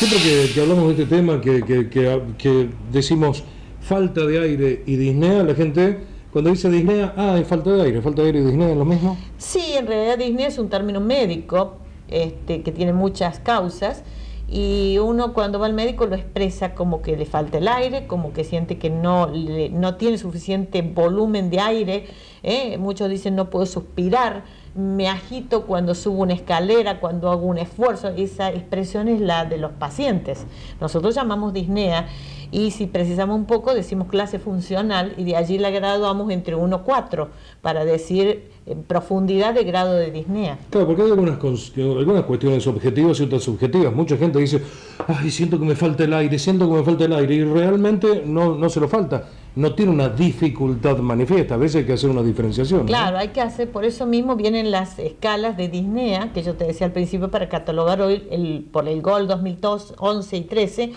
Siempre que, hablamos de este tema, que, que, decimos falta de aire y disnea, la gente cuando dice disnea, ah, hay falta de aire, falta de aire y disnea es lo mismo. Sí, en realidad disnea es un término médico este, que tiene muchas causas y uno cuando va al médico lo expresa como que le falta el aire, como que siente que no, no tiene suficiente volumen de aire. ¿eh? Muchos dicen no puedo suspirar, me agito cuando subo una escalera, cuando hago un esfuerzo. Esa expresión es la de los pacientes. Nosotros llamamos disnea y si precisamos un poco decimos clase funcional y de allí la graduamos entre 1 y 4 para decir en profundidad de grado de disnea. Claro, porque hay algunas, algunas cuestiones objetivas y otras subjetivas. Mucha gente dice, ay, siento que me falta el aire, siento que me falta el aire, y realmente no, no se lo falta. No tiene una dificultad manifiesta, a veces hay que hacer una diferenciación. Claro, hay que hacer, por eso mismo vienen las escalas de disnea, que yo te decía al principio, para catalogar hoy el, por el GOL 2011 y 13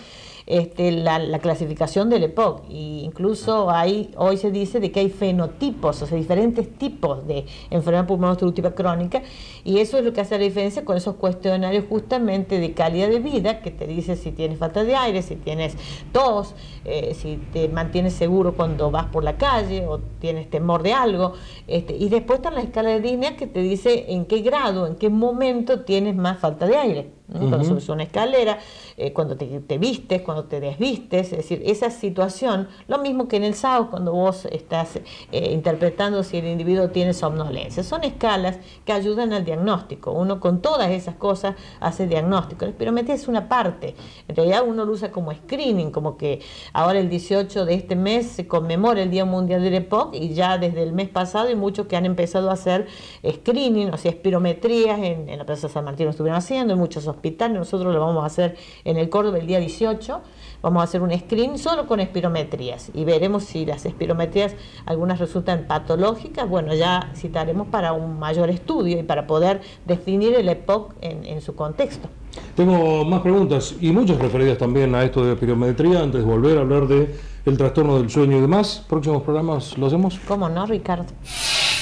este, la, clasificación del EPOC. Y incluso hay, hoy se dice de que hay fenotipos, o sea, diferentes tipos de enfermedad pulmonar obstructiva crónica, y eso es lo que hace la diferencia con esos cuestionarios justamente de calidad de vida, que te dice si tienes falta de aire, si tienes tos, eh, si te mantienes seguro cuando vas por la calle o tienes temor de algo. Este, y después está la escala de Disney que te dice en qué grado, en qué momento tienes más falta de aire cuando subes una escalera, eh, cuando te, vistes, cuando te desvistes, es decir, esa situación, lo mismo que en el SAO cuando vos estás eh, interpretando si el individuo tiene somnolencia, son escalas que ayudan al diagnóstico, uno con todas esas cosas hace diagnóstico, la espirometría es una parte, en realidad uno lo usa como screening, como que ahora el 18 de este mes se conmemora el Día Mundial del EPOC y ya desde el mes pasado hay muchos que han empezado a hacer screening, o sea, espirometrías, en, en la Plaza San Martín lo estuvieron haciendo, en muchos hospital, nosotros lo vamos a hacer en el Córdoba el día 18, vamos a hacer un screen solo con espirometrías y veremos si las espirometrías algunas resultan patológicas, bueno, ya citaremos para un mayor estudio y para poder definir el EPOC en, su contexto. Tengo más preguntas y muchas referidas también a esto de espirometría, antes de volver a hablar de el trastorno del sueño y demás. Próximos programas lo hacemos. ¿Cómo no, Ricardo?